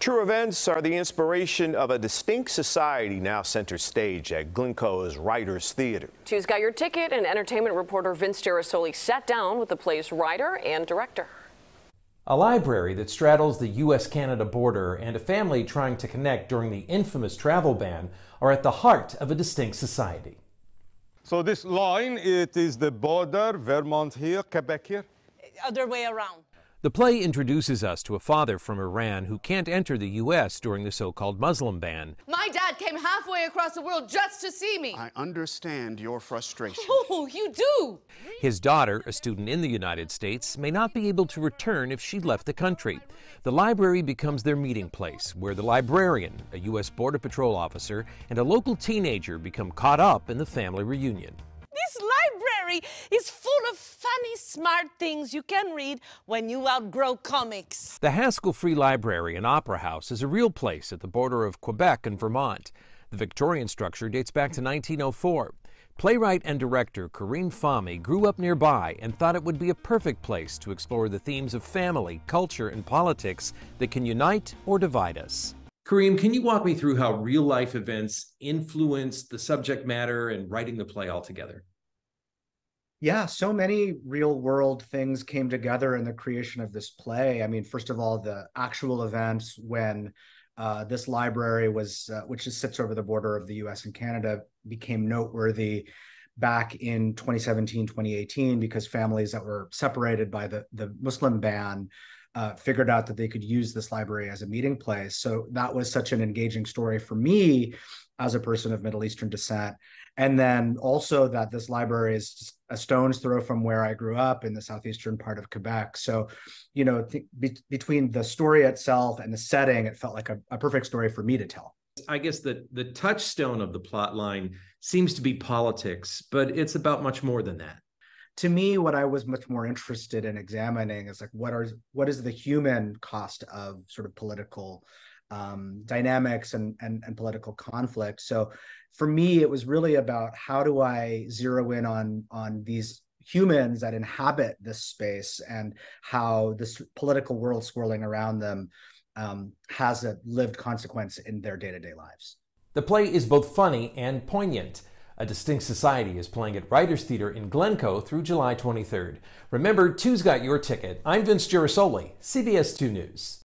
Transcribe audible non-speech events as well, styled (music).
True events are the inspiration of a distinct society now center stage at Glencoe's Writers Theatre. Two's got your ticket, and entertainment reporter Vince Gerasole sat down with the play's writer and director. A library that straddles the U.S. Canada border and a family trying to connect during the infamous travel ban are at the heart of a distinct society. So, this line, it is the border, Vermont here, Quebec here? Other way around. The play introduces us to a father from Iran who can't enter the U.S. during the so called Muslim ban. My dad came halfway across the world just to see me. I understand your frustration. (laughs) Oh, you do? His daughter, a student in the United States, may not be able to return if she left the country. The library becomes their meeting place, where the librarian, a U.S. Border Patrol officer, and a local teenager become caught up in the family reunion. This is full of funny, smart things you can read when you outgrow comics. The Haskell Free Library and Opera House is a real place at the border of Quebec and Vermont. The Victorian structure dates back to 1904. Playwright and director Kareem Fahmy grew up nearby and thought it would be a perfect place to explore the themes of family, culture, and politics that can unite or divide us. Kareem, can you walk me through how real life events influenced the subject matter and writing the play altogether? Yeah, so many real world things came together in the creation of this play. I mean, first of all, the actual events when uh, this library was, uh, which sits over the border of the US and Canada, became noteworthy back in 2017, 2018, because families that were separated by the, the Muslim ban uh, figured out that they could use this library as a meeting place. So that was such an engaging story for me as a person of Middle Eastern descent. And then also that this library is a stone's throw from where I grew up in the southeastern part of Quebec. So, you know, th- be- between the story itself and the setting, it felt like a, a perfect story for me to tell. I guess the the touchstone of the plot line seems to be politics, but it's about much more than that. To me, what I was much more interested in examining is like what are what is the human cost of sort of political um, dynamics and, and and political conflict. So for me, it was really about how do I zero in on on these humans that inhabit this space and how this political world swirling around them um, has a lived consequence in their day to day lives. The play is both funny and poignant. A Distinct Society is playing at Writers Theatre in Glencoe through July 23rd. Remember, Two's got your ticket. I'm Vince Gerasole, CBS 2 News.